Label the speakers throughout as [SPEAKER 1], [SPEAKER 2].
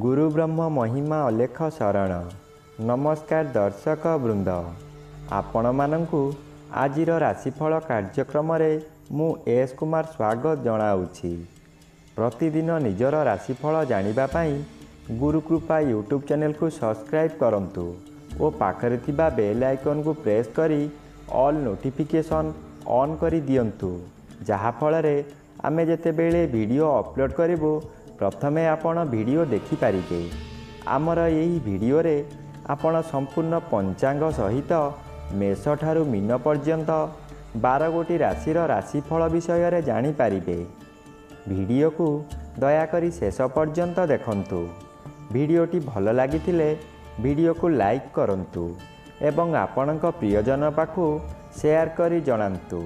[SPEAKER 1] ଗୁରୁ ବ୍ରହ୍ମ ମହିମା ଅଲେଖ ଶରଣ ନମସ୍କାର ଦର୍ଶକ ବୃନ୍ଦ ଆପଣମାନଙ୍କୁ ଆଜିର ରାଶିଫଳ କାର୍ଯ୍ୟକ୍ରମରେ ମୁଁ ଏସ୍ କୁମାର ସ୍ୱାଗତ ଜଣାଉଛି ପ୍ରତିଦିନ ନିଜର ରାଶିଫଳ ଜାଣିବା ପାଇଁ ଗୁରୁକୃପା ୟୁଟ୍ୟୁବ୍ ଚ୍ୟାନେଲକୁ ସବସ୍କ୍ରାଇବ୍ କରନ୍ତୁ ଓ ପାଖରେ ଥିବା ବେଲ୍ ଆଇକନ୍କୁ ପ୍ରେସ୍ କରି ଅଲ୍ ନୋଟିଫିକେସନ୍ ଅନ୍ କରି ଦିଅନ୍ତୁ ଯାହାଫଳରେ ଆମେ ଯେତେବେଳେ ଭିଡ଼ିଓ ଅପଲୋଡ଼ କରିବୁ ପ୍ରଥମେ ଆପଣ ଭିଡ଼ିଓ ଦେଖିପାରିବେ। ଆମର ଏହି ଭିଡ଼ିଓରେ ଆପଣ ସମ୍ପୂର୍ଣ୍ଣ ପଞ୍ଚାଙ୍ଗ ସହିତ ମେଷଠାରୁ ମୀନ ପର୍ଯ୍ୟନ୍ତ ବାର ଗୋଟି ରାଶିର ରାଶିଫଳ ବିଷୟରେ ଜାଣିପାରିବେ। ଭିଡ଼ିଓକୁ ଦୟାକରି ଶେଷ ପର୍ଯ୍ୟନ୍ତ ଦେଖନ୍ତୁ। ଭିଡ଼ିଓଟି ଭଲ ଲାଗିଥିଲେ ଭିଡ଼ିଓକୁ ଲାଇକ୍ କରନ୍ତୁ ଏବଂ ଆପଣଙ୍କ ପ୍ରିୟଜନ ପାଖକୁ ସେୟାର କରି ଜଣାନ୍ତୁ।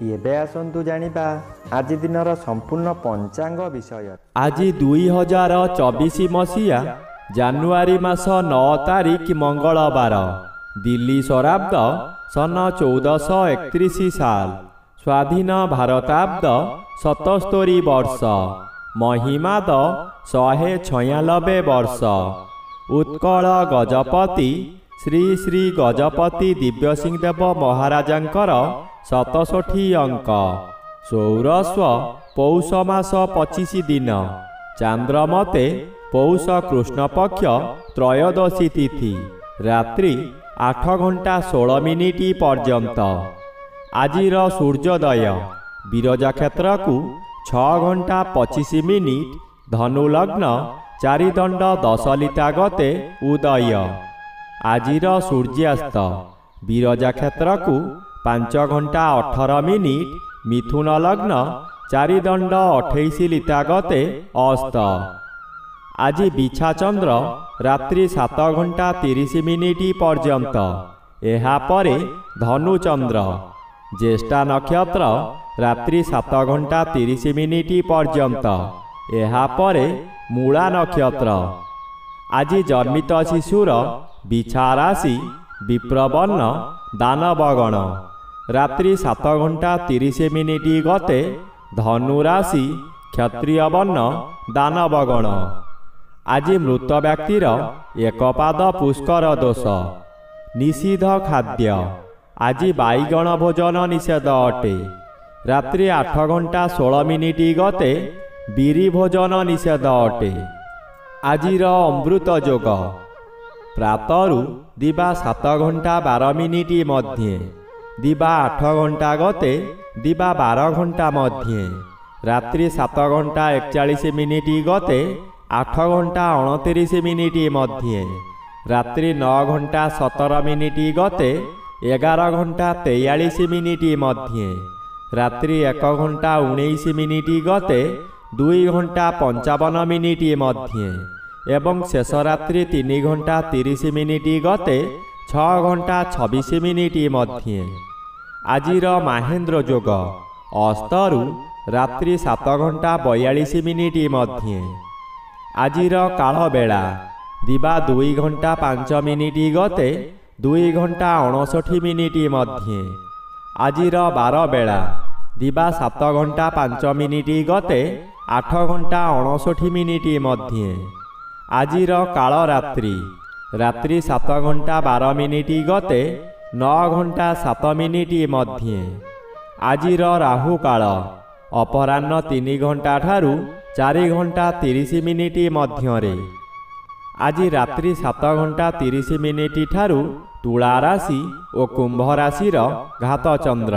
[SPEAKER 1] ଏବେ ଆସନ୍ତୁ ଜାଣିବା ଆଜି ଦିନର ସମ୍ପୂର୍ଣ୍ଣ ପଞ୍ଚାଙ୍ଗ ବିଷୟ।
[SPEAKER 2] ଆଜି ଦୁଇ ହଜାର ଚବିଶ ମସିହା ଜାନୁଆରୀ ମାସ ନଅ ତାରିଖ ମଙ୍ଗଳବାର ଦିଲ୍ଲୀ ଶରାବ୍ଦ ସନ ଚଉଦଶହ ଏକତିରିଶ ସାଲ ସ୍ୱାଧୀନ ଭାରତାବ୍ଦ ସତସ୍ତରୀ ବର୍ଷ ମହିମାଦ ଶହେ ଛୟାନବେ ବର୍ଷ ଉତ୍କଳ ଗଜପତି ଶ୍ରୀ ଶ୍ରୀ ଗଜପତି ଦିବ୍ୟସିଂହ ଦେବ ମହାରାଜାଙ୍କର ସତଷଠି ଅଙ୍କ। ସୌରସ୍ୱ ପୌଷ ମାସ ପଚିଶ ଦିନ। ଚାନ୍ଦ୍ରମତେ ପୌଷ କୃଷ୍ଣପକ୍ଷ ତ୍ରୟୋଦଶୀ ତିଥି। ରାତ୍ରି ଆଠ ଘଣ୍ଟା ଷୋହଳ ମିନିଟ ପର୍ଯ୍ୟନ୍ତ। ଆଜିର ସୂର୍ଯ୍ୟୋଦୟ। ବିରଜା କ୍ଷେତ୍ରକୁ ଛଅ ଘଣ୍ଟା ପଚିଶ ମିନିଟ। ଧନୁଲଗ୍ନ ଚାରିଦଣ୍ଡ ଦଶଲିତା ଗତେ ଉଦୟ। ଆଜିର ସୂର୍ଯ୍ୟାସ୍ତ। ବିରଜା କ୍ଷେତ୍ରକୁ ପାଞ୍ଚ ଘଣ୍ଟା ଅଠର ମିନିଟ ମିଥୁନ ଲଗ୍ନ ଚାରିଦଣ୍ଡ ଅଠେଇଶ ଲିତା ଗତେ ଅସ୍ତ। ଆଜି ବିଛାଚନ୍ଦ୍ର ରାତ୍ରି ସାତ ଘଣ୍ଟା ତିରିଶ ମିନିଟ ପର୍ଯ୍ୟନ୍ତ। ଏହାପରେ ଧନୁଚନ୍ଦ୍ର। ଜ୍ୟେଷ୍ଠା ନକ୍ଷତ୍ର ରାତ୍ରି ସାତ ଘଣ୍ଟା ତିରିଶ ମିନିଟ ପର୍ଯ୍ୟନ୍ତ। ଏହାପରେ ମୂଳା ନକ୍ଷତ୍ର। ଆଜି ଜନ୍ମିତ ଶିଶୁର ବିଛା ରାଶି ବିପ୍ରବର୍ଣ୍ଣ ଦାନବଗଣ ରାତ୍ରି ସାତ ଘଣ୍ଟା ତିରିଶ ମିନିଟ ଗତେ ଧନୁ ରାଶି କ୍ଷତ୍ରିୟ ବର୍ଣ୍ଣ ଦାନବଗଣ ଆଜି ମୃତ ବ୍ୟକ୍ତିର ଏକପାଦ ପୁଷ୍କର ଦୋଷ ନିଷିଦ୍ଧ ଖାଦ୍ୟ ଆଜି ବାଇଗଣ ଭୋଜନ ନିଷେଧ ଅଟେ ରାତ୍ରି ଆଠ ଘଣ୍ଟା ଷୋହଳ ମିନିଟ ଗତେ ବିରି ଭୋଜନ ନିଷେଧ ଅଟେ ଆଜିର প্রাতরু দিবা সাত ঘণ্টা বার মিনিট মধ্যে, দিবা আঠ ঘণ্টা গতে দিবা বার ঘণ্টা মধ্যে। রাত্রি সাত ঘণ্টা একচাশ মিনিট গতে আঠ ঘণ্টা অণতিশ মিনিট মধ্যে। রাত্রি ন ঘণ্টা সতেরো মিনিট গতে এগার ঘণ্টা তেয়াশ মিনিট মধ্যে। রাত্রি এক ঘণ্টা উনিশ মিনিট গতে দুই ঘণ্টা পঞ্চাবন মিনিট মধ্যে। এবং শেষ রাত্রি তিন ঘণ্টা তিরিশ মিনিট গতে, ছ ঘণ্টা ছবিশ মিনিট মধ্যে। আজির মাহেন্দ্র যোগ। অস্তরু রাত্রি সাত ঘণ্টা বয়াশ মিনিট মধ্যে আজির কাল কালবেলা দিবা দুই ঘণ্টা পাঁচ মিনিট গতে দুই ঘণ্টা অণষঠি মিনিট মধ্যে আজির বার বারবেলা দিবা সাত ঘণ্টা পাঁচ মিনিট গতে আট ঘণ্টা অণষঠি মিনিট মধ্যে ଆଜିର କାଳରାତ୍ରି। ରାତ୍ରି ସାତ ଘଣ୍ଟା ବାର ମିନିଟ ଗତେ ନଅ ଘଣ୍ଟା ସାତ ମିନିଟ ମଧ୍ୟେ। ଆଜିର ରାହୁକାଳ ଅପରାହ୍ନ ତିନି ଘଣ୍ଟା ଠାରୁ ଚାରି ଘଣ୍ଟା ତିରିଶ ମିନିଟ ମଧ୍ୟରେ। ଆଜି ରାତ୍ରି ସାତ ଘଣ୍ଟା ତିରିଶ ମିନିଟ ଠାରୁ ତୁଳା ରାଶି ଓ କୁମ୍ଭ ରାଶିର ଘାତ ଚନ୍ଦ୍ର।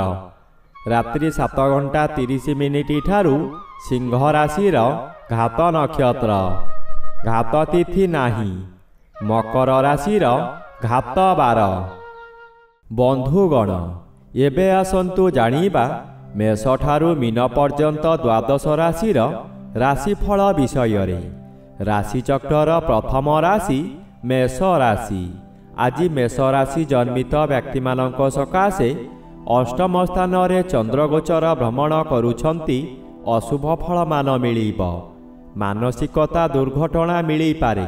[SPEAKER 2] ରାତ୍ରି ସାତ ଘଣ୍ଟା ତିରିଶ ମିନିଟ ଠାରୁ ସିଂହ ରାଶିର ଘାତ ନକ୍ଷତ୍ର। ଘାତ ତିଥି ନାହିଁ ମକର ରାଶିର ଘାତ ବାର ବନ୍ଧୁଗଣ ଏବେ ଆସନ୍ତୁ ଜାଣିବା ମେଷଠାରୁ ମୀନ ପର୍ଯ୍ୟନ୍ତ ଦ୍ୱାଦଶ ରାଶିର ରାଶିଫଳ ବିଷୟରେ। ରାଶିଚକ୍ରର ପ୍ରଥମ ରାଶି ମେଷ ରାଶି। ଆଜି ମେଷ ରାଶି ଜନ୍ମିତ ବ୍ୟକ୍ତିମାନଙ୍କ ସକାଶେ ଅଷ୍ଟମ ସ୍ଥାନରେ ଚନ୍ଦ୍ରଗୋଚର ଭ୍ରମଣ କରୁଛନ୍ତି ଅଶୁଭ ଫଳମାନ ମିଳିବ। ମାନସିକତା ଦୁର୍ଘଟଣା ମିଳିପାରେ।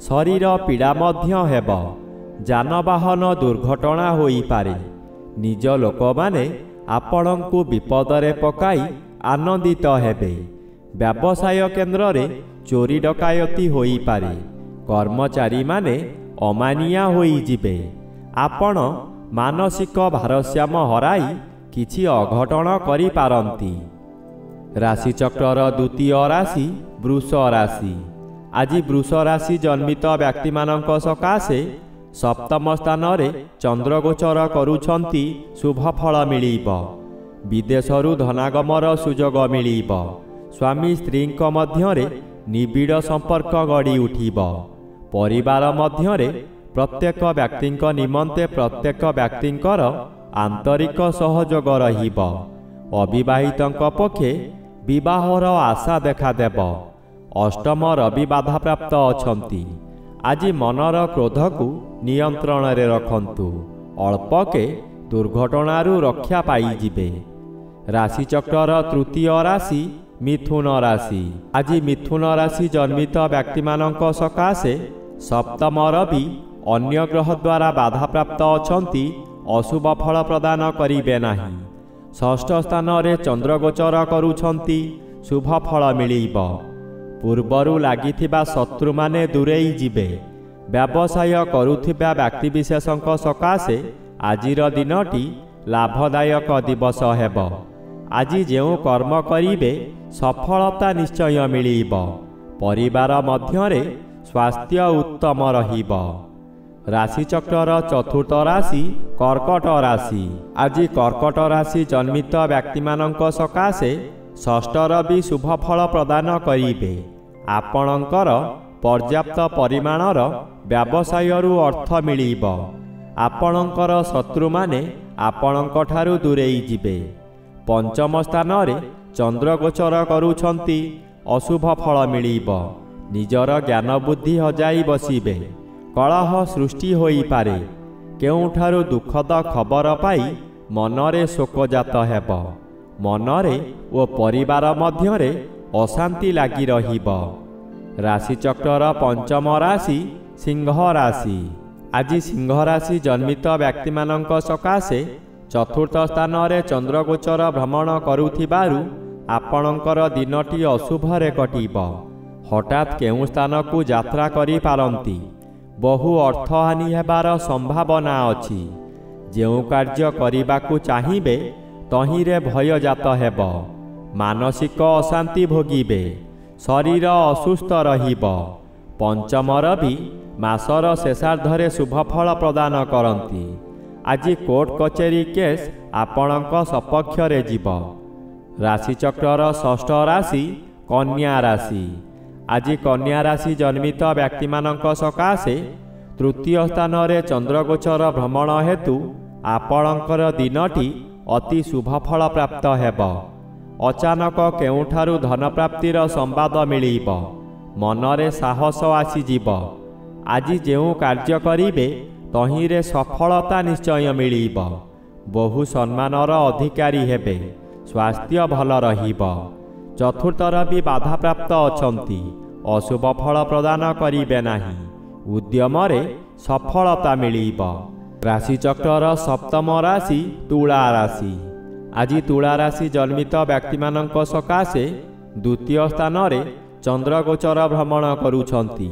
[SPEAKER 2] ଶରୀର ପୀଡ଼ା ମଧ୍ୟ ହେବ। ଯାନବାହନ ଦୁର୍ଘଟଣା ହୋଇପାରେ। ନିଜ ଲୋକମାନେ ଆପଣଙ୍କୁ ବିପଦରେ ପକାଇ ଆନନ୍ଦିତ ହେବେ। ବ୍ୟବସାୟ କେନ୍ଦ୍ରରେ ଚୋରି ଡକାୟତି ହୋଇପାରେ। କର୍ମଚାରୀମାନେ ଅମାନିଆ ହୋଇଯିବେ। ଆପଣ ମାନସିକ ଭାରସାମ୍ୟ ହରାଇ କିଛି ଅଘଟଣ କରିପାରନ୍ତି। ରାଶିଚକ୍ରର ଦ୍ୱିତୀୟ ରାଶି ବୃଷ ରାଶି। ଆଜି ବୃଷ ରାଶି ଜନ୍ମିତ ବ୍ୟକ୍ତିମାନଙ୍କ ସକାଶେ ସପ୍ତମ ସ୍ଥାନରେ ଚନ୍ଦ୍ରଗୋଚର କରୁଛନ୍ତି ଶୁଭ ଫଳ ମିଳିବ। ବିଦେଶରୁ ଧନାଗମର ସୁଯୋଗ ମିଳିବ। ସ୍ୱାମୀ ସ୍ତ୍ରୀଙ୍କ ମଧ୍ୟରେ ନିବିଡ଼ ସମ୍ପର୍କ ଗଢ଼ି ଉଠିବ। ପରିବାର ମଧ୍ୟରେ ପ୍ରତ୍ୟେକ ବ୍ୟକ୍ତିଙ୍କ ନିମନ୍ତେ ପ୍ରତ୍ୟେକ ବ୍ୟକ୍ତିଙ୍କର ଆନ୍ତରିକ ସହଯୋଗ ରହିବ। ଅବିବାହିତଙ୍କ ପକ୍ଷେ ବିବାହର ଆଶା ଦେଖାଦେବ ଅଷ୍ଟମ ରବି ବାଧାପ୍ରାପ୍ତ ଅଛନ୍ତି ଆଜି ମନର କ୍ରୋଧକୁ ନିୟନ୍ତ୍ରଣରେ ରଖନ୍ତୁ ଅଳ୍ପକେ ଦୁର୍ଘଟଣାରୁ ରକ୍ଷା ପାଇଯିବେ ରାଶିଚକ୍ରର ତୃତୀୟ ରାଶି ମିଥୁନ ରାଶି ଆଜି ମିଥୁନ ରାଶି ଜନ୍ମିତ ବ୍ୟକ୍ତିମାନଙ୍କ ସକାଶେ ସପ୍ତମ ରବି ଅନ୍ୟ ଗ୍ରହ ଦ୍ୱାରା ବାଧାପ୍ରାପ୍ତ ଅଛନ୍ତି ଅଶୁଭ ଫଳ ପ୍ରଦାନ କରିବେ ନାହିଁ ଷଷ୍ଠ ସ୍ଥାନରେ ଚନ୍ଦ୍ରଗୋଚର କରୁଛନ୍ତି ଶୁଭ ଫଳ ମିଳିବ। ପୂର୍ବରୁ ଲାଗିଥିବା ଶତ୍ରୁମାନେ ଦୂରେଇ ଯିବେ। ବ୍ୟବସାୟ କରୁଥିବା ବ୍ୟକ୍ତିବିଶେଷଙ୍କ ସକାଶେ ଆଜିର ଦିନଟି ଲାଭଦାୟକ ଦିବସ ହେବ। ଆଜି ଯେଉଁ କର୍ମ କରିବେ ସଫଳତା ନିଶ୍ଚୟ ମିଳିବ। ପରିବାର ମଧ୍ୟରେ ସ୍ୱାସ୍ଥ୍ୟ ଉତ୍ତମ ରହିବ। ରାଶିଚକ୍ରର ଚତୁର୍ଥ ରାଶି କର୍କଟ ରାଶି। ଆଜି କର୍କଟ ରାଶି ଜନ୍ମିତ ବ୍ୟକ୍ତିମାନଙ୍କ ସକାଶେ ଷଷ୍ଠର ବି ଶୁଭ ଫଳ ପ୍ରଦାନ କରିବେ। ଆପଣଙ୍କର ପର୍ଯ୍ୟାପ୍ତ ପରିମାଣର ବ୍ୟବସାୟରୁ ଅର୍ଥ ମିଳିବ। ଆପଣଙ୍କର ଶତ୍ରୁମାନେ ଆପଣଙ୍କଠାରୁ ଦୂରେଇ ଯିବେ। ପଞ୍ଚମ ସ୍ଥାନରେ ଚନ୍ଦ୍ରଗୋଚର କରୁଛନ୍ତି। ଅଶୁଭ ଫଳ ମିଳିବ। ନିଜର ଜ୍ଞାନ ବୁଦ୍ଧି ହଜାଇ ବସିବେ। କଳହ ସୃଷ୍ଟି ହୋଇପାରେ କେଉଁଠାରୁ ଦୁଃଖଦ ଖବର ପାଇ ମନରେ ଶୋକଜାତ ହେବ ମନରେ ଓ ପରିବାର ମଧ୍ୟରେ ଅଶାନ୍ତି ଲାଗି ରହିବ ରାଶିଚକ୍ରର ପଞ୍ଚମ ରାଶି ସିଂହ ରାଶି ଆଜି ସିଂହ ରାଶି ଜନ୍ମିତ ବ୍ୟକ୍ତିମାନଙ୍କ ସକାଶେ ଚତୁର୍ଥ ସ୍ଥାନରେ ଚନ୍ଦ୍ରଗୋଚର ଭ୍ରମଣ କରୁଥିବାରୁ ଆପଣଙ୍କର ଦିନଟି ଅଶୁଭରେ କଟିବ ହଠାତ୍ କେଉଁ ସ୍ଥାନକୁ ଯାତ୍ରା କରିପାରନ୍ତି ବହୁ ଅର୍ଥହାନି ହେବାର ସମ୍ଭାବନା ଅଛି। ଯେଉଁ କାର୍ଯ୍ୟ କରିବାକୁ ଚାହିଁବେ ତହିଁରେ ଭୟଜାତ ହେବ। ମାନସିକ ଅଶାନ୍ତି ଭୋଗିବେ। ଶରୀର ଅସୁସ୍ଥ ରହିବ। ପଞ୍ଚମର ବି ମାସର ଶେଷାର୍ଦ୍ଧରେ ଶୁଭଫଳ ପ୍ରଦାନ କରନ୍ତି। ଆଜି କୋର୍ଟ କଚେରୀ କେସ୍ ଆପଣଙ୍କ ସପକ୍ଷରେ ଯିବ। ରାଶିଚକ୍ରର ଷଷ୍ଠ ରାଶି କନ୍ୟା ରାଶି। ଆଜି କନ୍ୟା ରାଶି ଜନ୍ମିତ ବ୍ୟକ୍ତିମାନଙ୍କ ସକାଶେ ତୃତୀୟ ସ୍ଥାନରେ ଚନ୍ଦ୍ରଗୋଚର ଭ୍ରମଣ ହେତୁ ଆପଣଙ୍କର ଦିନଟି ଅତି ଶୁଭଫଳ ପ୍ରାପ୍ତ ହେବ। ଅଚାନକ କେଉଁଠାରୁ ଧନପ୍ରାପ୍ତିର ସମ୍ବାଦ ମିଳିବ। ମନରେ ସାହସ ଆସିଯିବ। ଆଜି ଯେଉଁ କାର୍ଯ୍ୟ କରିବେ ତହିଁରେ ସଫଳତା ନିଶ୍ଚୟ ମିଳିବ। ବହୁ ସମ୍ମାନର ଅଧିକାରୀ ହେବେ। ସ୍ୱାସ୍ଥ୍ୟ ଭଲ ରହିବ। ଚତୁର୍ଥର ବି ବାଧାପ୍ରାପ୍ତ ଅଛନ୍ତି। ଅଶୁଭ ଫଳ ପ୍ରଦାନ କରିବେ ନାହିଁ। ଉଦ୍ୟମରେ ସଫଳତା ମିଳିବ। ରାଶିଚକ୍ରର ସପ୍ତମ ରାଶି ତୁଳା ରାଶି। ଆଜି ତୁଳା ରାଶି ଜନ୍ମିତ ବ୍ୟକ୍ତିମାନଙ୍କ ସକାଶେ ଦ୍ୱିତୀୟ ସ୍ଥାନରେ ଚନ୍ଦ୍ରଗୋଚର ଭ୍ରମଣ କରୁଛନ୍ତି।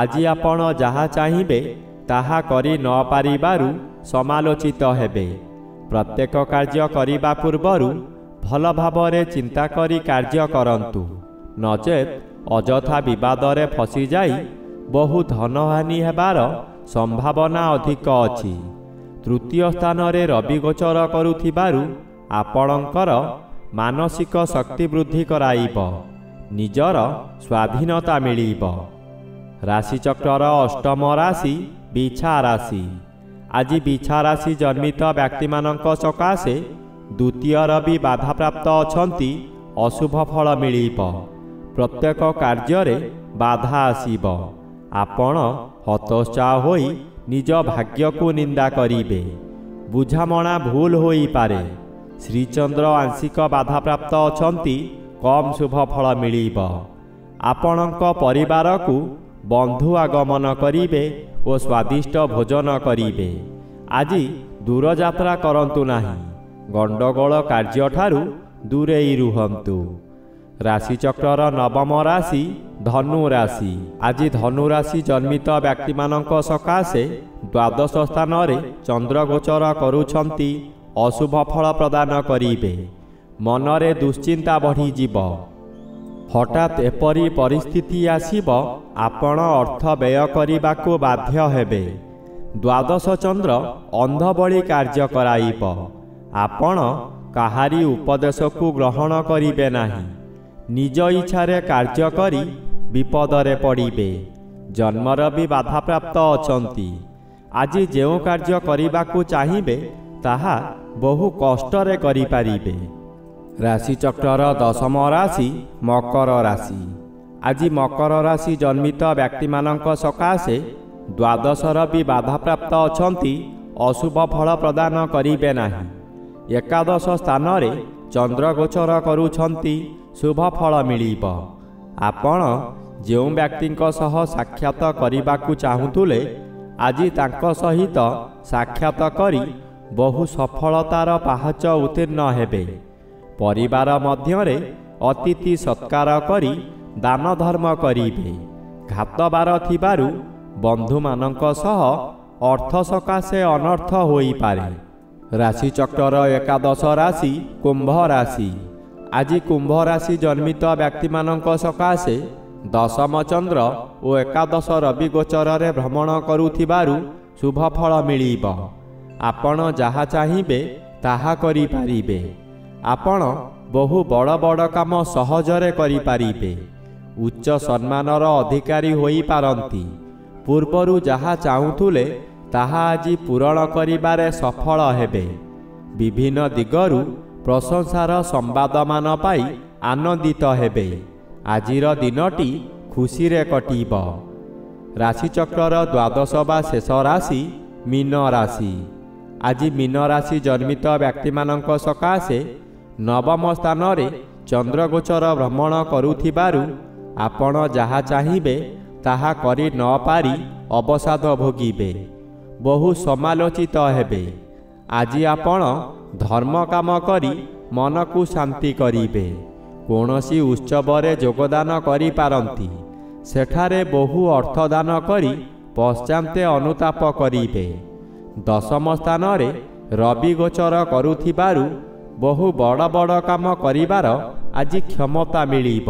[SPEAKER 2] ଆଜି ଆପଣ ଯାହା ଚାହିଁବେ ତାହା କରି ନ ପାରିବାରୁ ସମାଲୋଚିତ ହେବେ। ପ୍ରତ୍ୟେକ କାର୍ଯ୍ୟ କରିବା ପୂର୍ବରୁ ଭଲ ଭାବରେ ଚିନ୍ତା କରି କାର୍ଯ୍ୟ କରନ୍ତୁ। ନଚେତ୍ ଅଯଥା ବିବାଦରେ ଫସିଯାଇ ବହୁ ଧନହାନି ହେବାର ସମ୍ଭାବନା ଅଧିକ ଅଛି। ତୃତୀୟ ସ୍ଥାନରେ ରବି ଗୋଚର କରୁଥିବାରୁ ଆପଣଙ୍କର ମାନସିକ ଶକ୍ତି ବୃଦ୍ଧି କରାଇବ। ନିଜର ସ୍ୱାଧୀନତା ମିଳିବ। ରାଶିଚକ୍ରର ଅଷ୍ଟମ ରାଶି ବିଛା ରାଶି। ଆଜି ବିଛା ରାଶି ଜନ୍ମିତ ବ୍ୟକ୍ତିମାନଙ୍କ ସକାଶେ ଦ୍ୱିତୀୟ ରବି ବାଧାପ୍ରାପ୍ତ ଅଛନ୍ତି ଅଶୁଭ ଫଳ ମିଳିବ। ପ୍ରତ୍ୟେକ କାର୍ଯ୍ୟରେ ବାଧା ଆସିବ। ଆପଣ ହତୋତ୍ସାହ ହୋଇ ନିଜ ଭାଗ୍ୟକୁ ନିନ୍ଦା କରିବେ। ବୁଝାମଣା ଭୁଲ ହୋଇପାରେ। ଶ୍ରୀଚନ୍ଦ୍ର ଆଂଶିକ ବାଧାପ୍ରାପ୍ତ ଅଛନ୍ତି କମ୍ ଶୁଭ ଫଳ ମିଳିବ। ଆପଣଙ୍କ ପରିବାରକୁ ବନ୍ଧୁ ଆଗମନ କରିବେ ଓ ସ୍ୱାଦିଷ୍ଟ ଭୋଜନ କରିବେ। ଆଜି ଦୂରଯାତ୍ରା କରନ୍ତୁ ନାହିଁ। ଗଣ୍ଡଗୋଳ କାର୍ଯ୍ୟଠାରୁ ଦୂରେଇ ରୁହନ୍ତୁ। ରାଶିଚକ୍ରର ନବମ ରାଶି ଧନୁ ରାଶି। ଆଜି ଧନୁ ରାଶି ଜନ୍ମିତ ବ୍ୟକ୍ତିମାନଙ୍କ ସକାଶେ ଦ୍ୱାଦଶ ସ୍ଥାନରେ ଚନ୍ଦ୍ରଗୋଚର କରୁଛନ୍ତି ଅଶୁଭ ଫଳ ପ୍ରଦାନ କରିବେ। ମନରେ ଦୁଶ୍ଚିନ୍ତା ବଢ଼ିଯିବ। ହଠାତ୍ ଏପରି ପରିସ୍ଥିତି ଆସିବ ଆପଣ ଅର୍ଥ ବ୍ୟୟ କରିବାକୁ ବାଧ୍ୟ ହେବେ। ଦ୍ୱାଦଶ ଚନ୍ଦ୍ର ଅନ୍ଧ ଭଳି କାର୍ଯ୍ୟ କରାଇବ। ଆପଣ କାହାରି ଉପଦେଶକୁ ଗ୍ରହଣ କରିବେ ନାହିଁ ନିଜ ଇଚ୍ଛାରେ କାର୍ଯ୍ୟ କରି ବିପଦରେ ପଡ଼ିବେ। ଜନ୍ମର ବି ବାଧାପ୍ରାପ୍ତ ଅଛନ୍ତି। ଆଜି ଯେଉଁ କାର୍ଯ୍ୟ କରିବାକୁ ଚାହିଁବେ ତାହା ବହୁ କଷ୍ଟରେ କରିପାରିବେ। ରାଶିଚକ୍ରର ଦଶମ ରାଶି ମକର ରାଶି। ଆଜି ମକର ରାଶି ଜନ୍ମିତ ବ୍ୟକ୍ତିମାନଙ୍କ ସକାଶେ ଦ୍ୱାଦଶର ବି ବାଧାପ୍ରାପ୍ତ ଅଛନ୍ତି ଅଶୁଭ ଫଳ ପ୍ରଦାନ କରିବେ ନାହିଁ। ଏକାଦଶ ସ୍ଥାନରେ ଚନ୍ଦ୍ରଗୋଚର କରୁଛନ୍ତି ଶୁଭ ଫଳ ମିଳିବ। ଆପଣ ଯେଉଁ ବ୍ୟକ୍ତିଙ୍କ ସହ ସାକ୍ଷାତ କରିବାକୁ ଚାହୁଁଥିଲେ ଆଜି ତାଙ୍କ ସହିତ ସାକ୍ଷାତ କରି ବହୁ ସଫଳତାର ପାହାଚ ଉତ୍ତୀର୍ଣ୍ଣ ହେବେ। ପରିବାର ମଧ୍ୟରେ ଅତିଥି ସତ୍କାର କରି ଦାନ ଧର୍ମ କରିବେ। ଘାତବାର ଥିବାରୁ ବନ୍ଧୁମାନଙ୍କ ସହ ଅର୍ଥ ସକାଶେ ଅନର୍ଥ ହୋଇପାରେ। ରାଶିଚକ୍ରର ଏକାଦଶ ରାଶି କୁମ୍ଭ ରାଶି। ଆଜି କୁମ୍ଭ ରାଶି ଜନ୍ମିତ ବ୍ୟକ୍ତିମାନଙ୍କ ସକାଶେ ଦଶମ ଚନ୍ଦ୍ର ଓ ଏକାଦଶ ରବି ଗୋଚରରେ ଭ୍ରମଣ କରୁଥିବାରୁ ଶୁଭ ଫଳ ମିଳିବ। ଆପଣ ଯାହା ଚାହିଁବେ ତାହା କରିପାରିବେ। ଆପଣ ବହୁ ବଡ଼ ବଡ଼ କାମ ସହଜରେ କରିପାରିବେ। ଉଚ୍ଚ ସମ୍ମାନର ଅଧିକାରୀ ହୋଇପାରନ୍ତି। ପୂର୍ବରୁ ଯାହା ଚାହୁଁଥିଲେ ତାହା ଆଜି ପୂରଣ କରିବାରେ ସଫଳ ହେବେ। ବିଭିନ୍ନ ଦିଗରୁ ପ୍ରଶଂସାର ସମ୍ବାଦମାନ ପାଇ ଆନନ୍ଦିତ ହେବେ। ଆଜିର ଦିନଟି ଖୁସିରେ କଟିବ। ରାଶିଚକ୍ରର ଦ୍ୱାଦଶ ବା ଶେଷ ରାଶି ମୀନ ରାଶି। ଆଜି ମୀନ ରାଶି ଜନ୍ମିତ ବ୍ୟକ୍ତିମାନଙ୍କ ସକାଶେ ନବମ ସ୍ଥାନରେ ଚନ୍ଦ୍ରଗୋଚର ଭ୍ରମଣ କରୁଥିବାରୁ ଆପଣ ଯାହା ଚାହିଁବେ ତାହା କରି ନ ପାରି ଅବସାଦ ଭୋଗିବେ। ବହୁ ସମାଲୋଚିତ ହେବେ। ଆଜି ଆପଣ ଧର୍ମ କାମ କରି ମନକୁ ଶାନ୍ତି କରିବେ। କୌଣସି ଉତ୍ସବରେ ଯୋଗଦାନ କରିପାରନ୍ତି। ସେଠାରେ ବହୁ ଅର୍ଥଦାନ କରି ପଶ୍ଚାନ୍ତେ ଅନୁତାପ କରିବେ। ଦଶମ ସ୍ଥାନରେ ରବି ଗୋଚର କରୁଥିବାରୁ ବହୁ ବଡ଼ ବଡ଼ କାମ କରିବାର ଆଜି କ୍ଷମତା ମିଳିବ।